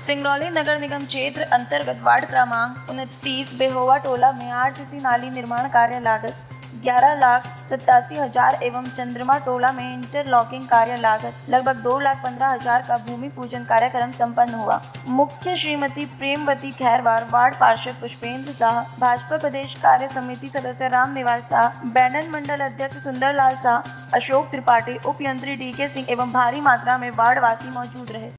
सिंगरौली नगर निगम क्षेत्र अंतर्गत वार्ड क्रमांक उनतीस बेहोवा टोला में आरसीसी नाली निर्माण कार्य लागत ग्यारह लाख सत्तासी हज़ार एवं चंद्रमा टोला में इंटरलॉकिंग कार्य लागत लगभग दो लाख पंद्रह हज़ार का भूमि पूजन कार्यक्रम संपन्न हुआ। मुख्य श्रीमती प्रेमवती खैरवार, वार्ड पार्षद पुष्पेंद्र शाह, भाजपा प्रदेश कार्य समिति सदस्य राम निवास शाह, बैनन मंडल अध्यक्ष सुंदरलाल शाह, अशोक त्रिपाठी, उप यंत्री डी के सिंह एवं भारी मात्रा में वार्ड वासी मौजूद रहे।